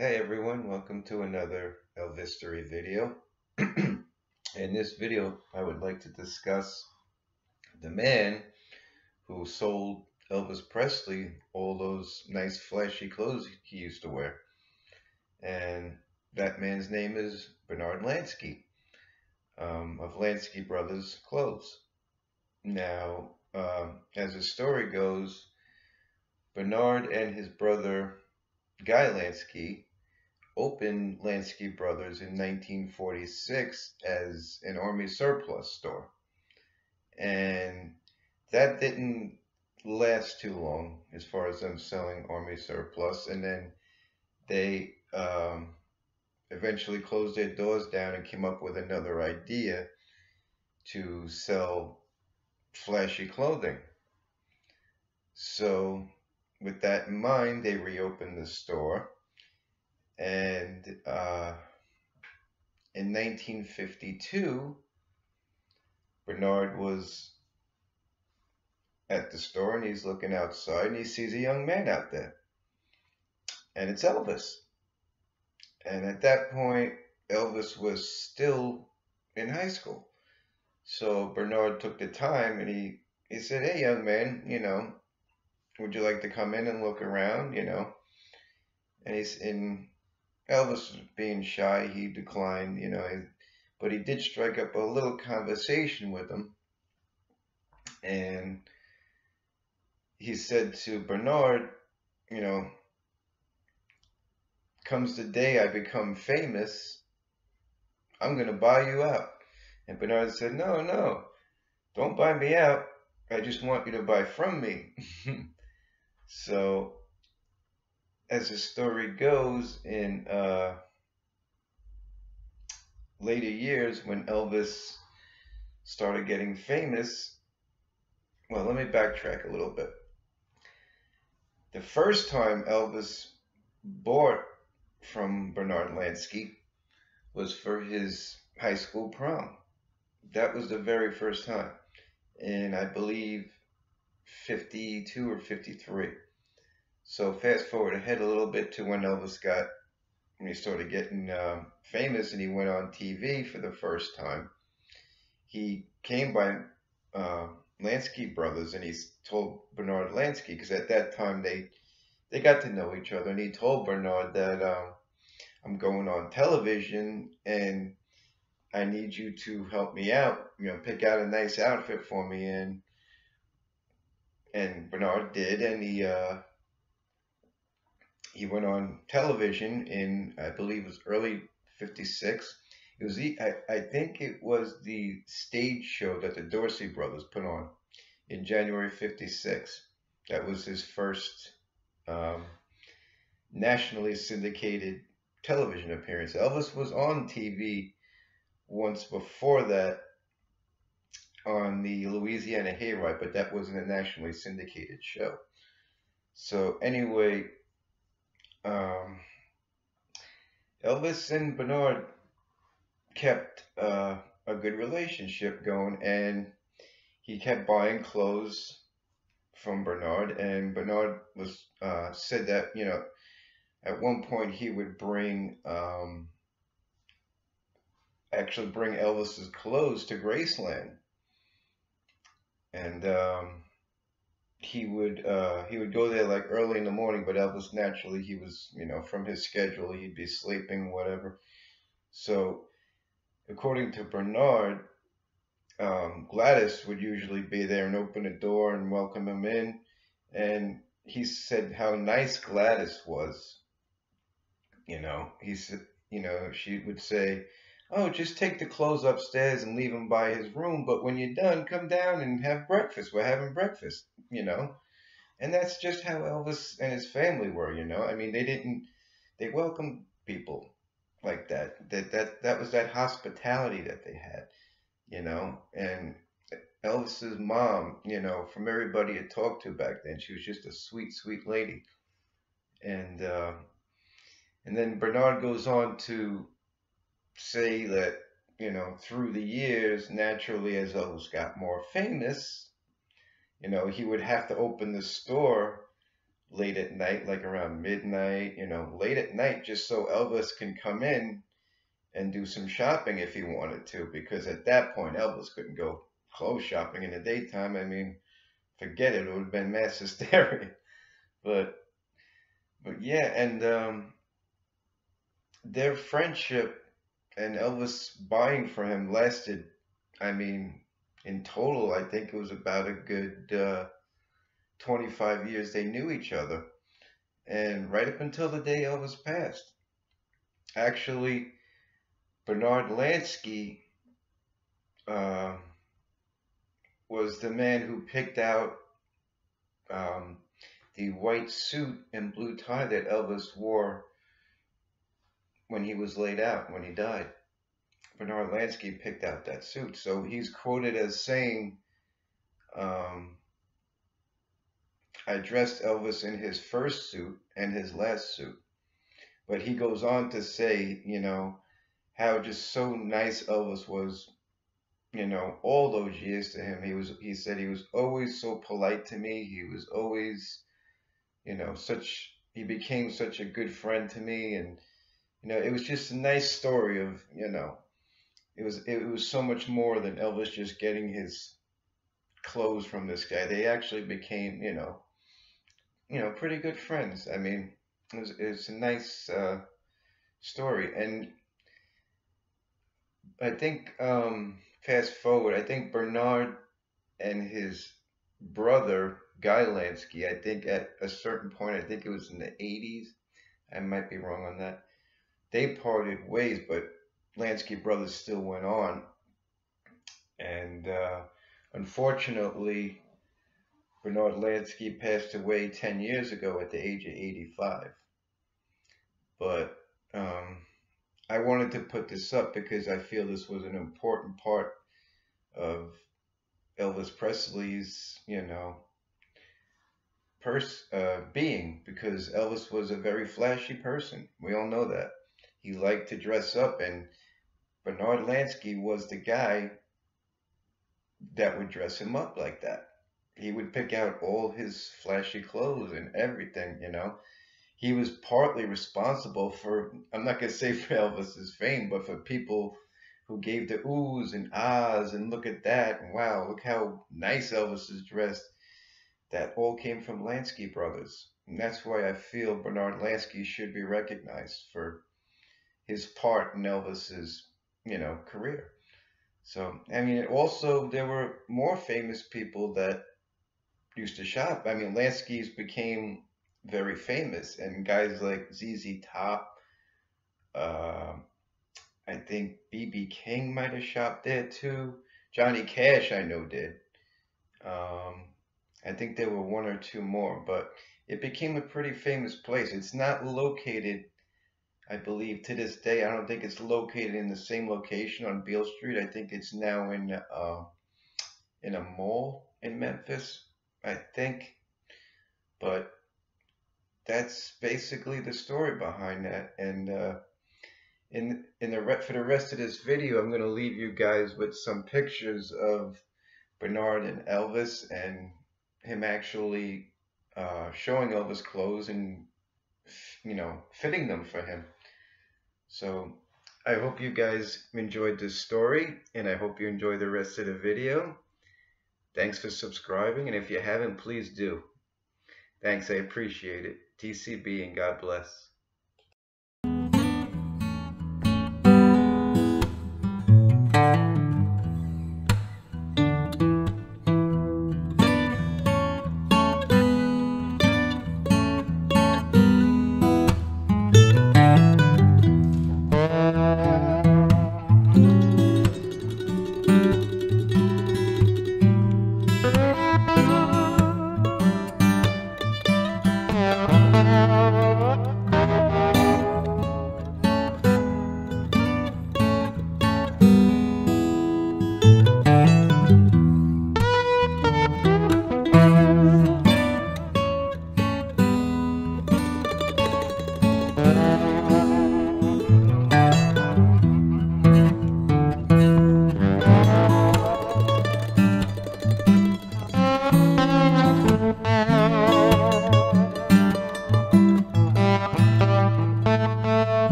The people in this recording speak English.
Hey everyone, welcome to another Elvistory video. In this video, I would like to discuss the man who sold Elvis Presley all those nice flashy clothes he used to wear. And that man's name is Bernard Lansky um, of Lansky Brothers Clothes. Now, um, as the story goes, Bernard and his brother Guy Lansky opened Lansky Brothers in 1946 as an army surplus store. And that didn't last too long as far as them selling army surplus. And then they um, eventually closed their doors down and came up with another idea to sell flashy clothing. So, with that in mind, they reopened the store and uh, in 1952, Bernard was at the store and he's looking outside and he sees a young man out there. And it's Elvis. And at that point, Elvis was still in high school. So Bernard took the time and he, he said, Hey, young man, you know, would you like to come in and look around, you know? And he's in Elvis was being shy. He declined, you know, but he did strike up a little conversation with him. And he said to Bernard, you know, comes the day I become famous, I'm going to buy you out. And Bernard said, no, no, don't buy me out. I just want you to buy from me. so as the story goes, in uh, later years when Elvis started getting famous, well, let me backtrack a little bit. The first time Elvis bought from Bernard Lansky was for his high school prom. That was the very first time. And I believe 52 or 53. So fast forward ahead a little bit to when Elvis got, when he started getting uh, famous and he went on TV for the first time. He came by uh, Lansky Brothers and he told Bernard Lansky, because at that time they they got to know each other, and he told Bernard that uh, I'm going on television and I need you to help me out, you know, pick out a nice outfit for me, and and Bernard did, and he uh, he went on television in, I believe it was early 56. It was the, I, I think it was the stage show that the Dorsey brothers put on in January 56. That was his first um, nationally syndicated television appearance. Elvis was on TV once before that on the Louisiana Hayride, but that wasn't a nationally syndicated show. So anyway, um, Elvis and Bernard kept uh, a good relationship going, and he kept buying clothes from Bernard, and Bernard was uh, said that you know at one point he would bring um, actually bring Elvis's clothes to Graceland, and um, he would uh, he would go there like early in the morning, but Elvis naturally he was you know from his schedule he'd be sleeping whatever. So according to Bernard, um, Gladys would usually be there and open the door and welcome him in, and he said how nice Gladys was. You know, he said you know she would say oh, just take the clothes upstairs and leave him by his room. But when you're done, come down and have breakfast. We're having breakfast, you know. And that's just how Elvis and his family were, you know. I mean, they didn't, they welcomed people like that. That that that was that hospitality that they had, you know. And Elvis's mom, you know, from everybody I talked to back then, she was just a sweet, sweet lady. And uh, and then Bernard goes on to say that, you know, through the years, naturally, as Elvis got more famous, you know, he would have to open the store late at night, like around midnight, you know, late at night, just so Elvis can come in and do some shopping if he wanted to, because at that point Elvis couldn't go clothes shopping in the daytime. I mean, forget it, it would have been mass hysteria. But, but yeah, and um, their friendship and Elvis buying for him lasted, I mean, in total, I think it was about a good uh, 25 years they knew each other. And right up until the day Elvis passed. Actually, Bernard Lansky uh, was the man who picked out um, the white suit and blue tie that Elvis wore when he was laid out, when he died. Bernard Lansky picked out that suit. So he's quoted as saying, um, I dressed Elvis in his first suit and his last suit. But he goes on to say, you know, how just so nice Elvis was, you know, all those years to him. He was he said he was always so polite to me. He was always, you know, such he became such a good friend to me and you know, it was just a nice story of, you know, it was it was so much more than Elvis just getting his clothes from this guy. They actually became, you know, you know, pretty good friends. I mean, it was, it was a nice uh, story. And I think, um, fast forward, I think Bernard and his brother, Guy Lansky, I think at a certain point, I think it was in the 80s, I might be wrong on that, they parted ways, but Lansky brothers still went on. And uh, unfortunately, Bernard Lansky passed away 10 years ago at the age of 85. But um, I wanted to put this up because I feel this was an important part of Elvis Presley's, you know, pers- uh, being because Elvis was a very flashy person. We all know that. He liked to dress up, and Bernard Lansky was the guy that would dress him up like that he would pick out all his flashy clothes and everything, you know. He was partly responsible for, I'm not going to say for Elvis's fame, but for people who gave the oohs and ahs and look at that and wow, look how nice Elvis is dressed. That all came from Lansky brothers. And that's why I feel Bernard Lansky should be recognized for his part in Elvis's, you know, career. So, I mean, also there were more famous people that used to shop. I mean, Lansky's became very famous, and guys like ZZ Top, uh, I think BB King might have shopped there too. Johnny Cash, I know, did. Um, I think there were one or two more, but it became a pretty famous place. It's not located, I believe, to this day. I don't think it's located in the same location on Beale Street. I think it's now in uh, in a mall in Memphis. I think. But that's basically the story behind that. And uh, in in the for the rest of this video, I'm going to leave you guys with some pictures of Bernard and Elvis and him actually uh, showing Elvis clothes and you know fitting them for him. So I hope you guys enjoyed this story and I hope you enjoy the rest of the video. Thanks for subscribing, and if you haven't, please do. Thanks, I appreciate it. TCB and God bless.